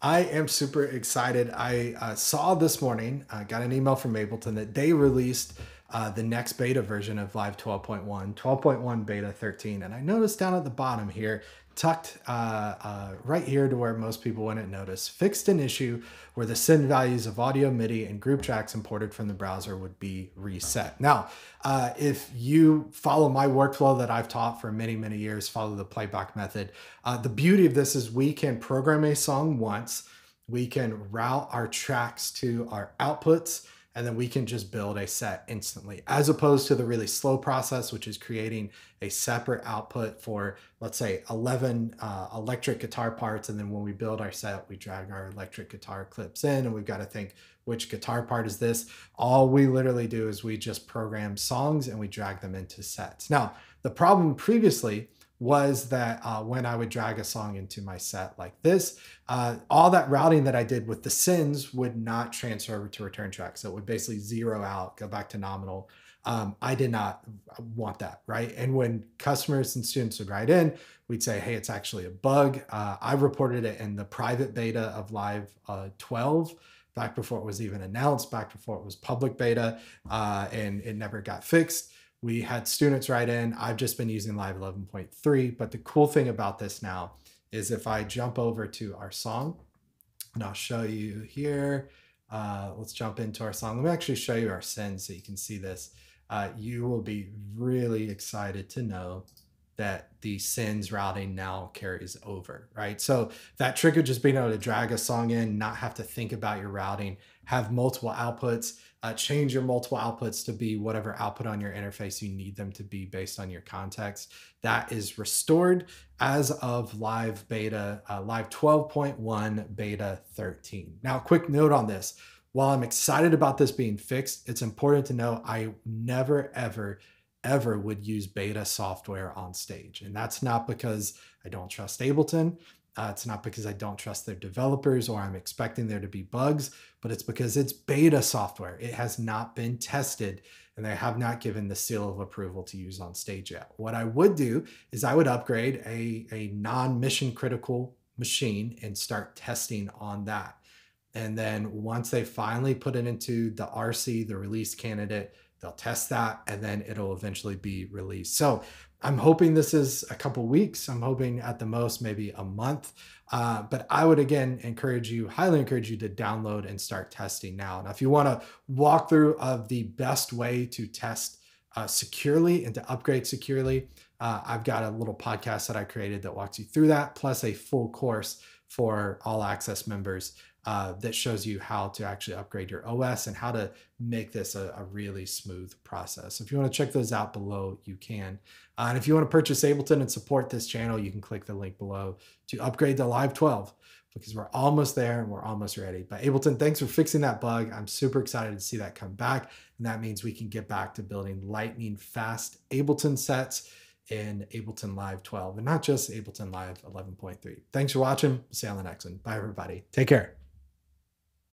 I am super excited. I uh, saw this morning, I uh, got an email from Ableton that they released uh, the next beta version of Live 12.1, 12.1 beta 13. And I noticed down at the bottom here, tucked uh, uh, right here to where most people wouldn't notice, fixed an issue where the send values of audio, MIDI, and group tracks imported from the browser would be reset. Now, uh, if you follow my workflow that I've taught for many, many years, follow the playback method, uh, the beauty of this is we can program a song once, we can route our tracks to our outputs, and then we can just build a set instantly as opposed to the really slow process which is creating a separate output for let's say 11 uh, electric guitar parts. And then when we build our set we drag our electric guitar clips in and we've got to think which guitar part is this? All we literally do is we just program songs and we drag them into sets. Now the problem previously was that uh, when I would drag a song into my set like this, uh, all that routing that I did with the sends would not transfer over to return track. So it would basically zero out, go back to nominal. Um, I did not want that, right? And when customers and students would write in, we'd say, hey, it's actually a bug. Uh, I reported it in the private beta of Live uh, 12 back before it was even announced, back before it was public beta, uh, and it never got fixed we had students write in. I've just been using Live 11.3, but the cool thing about this now is if I jump over to our song, and I'll show you here. Uh, let's jump into our song. Let me actually show you our send so you can see this. Uh, you will be really excited to know that the sends routing now carries over, right? So that trick of just being able to drag a song in, not have to think about your routing, have multiple outputs, uh, change your multiple outputs to be whatever output on your interface you need them to be based on your context. That is restored as of live beta, uh, live 12.1 beta 13. Now, quick note on this. While I'm excited about this being fixed, it's important to know I never ever ever would use beta software on stage. And that's not because I don't trust Ableton. Uh, it's not because I don't trust their developers or I'm expecting there to be bugs, but it's because it's beta software. It has not been tested and they have not given the seal of approval to use on stage yet. What I would do is I would upgrade a, a non mission critical machine and start testing on that. And then once they finally put it into the RC, the release candidate, they'll test that and then it'll eventually be released. So I'm hoping this is a couple weeks. I'm hoping at the most maybe a month. Uh, but I would again encourage you, highly encourage you to download and start testing now. Now, if you want to walk through of the best way to test uh, securely and to upgrade securely, uh, I've got a little podcast that I created that walks you through that, plus a full course for all access members uh, that shows you how to actually upgrade your OS and how to make this a, a really smooth process. If you want to check those out below, you can. Uh, and if you want to purchase Ableton and support this channel, you can click the link below to upgrade to Live 12 because we're almost there and we're almost ready. But Ableton, thanks for fixing that bug. I'm super excited to see that come back. And that means we can get back to building lightning fast Ableton sets in Ableton Live 12 and not just Ableton Live 11.3. Thanks for watching. See you on the next one. Bye, everybody. Take care.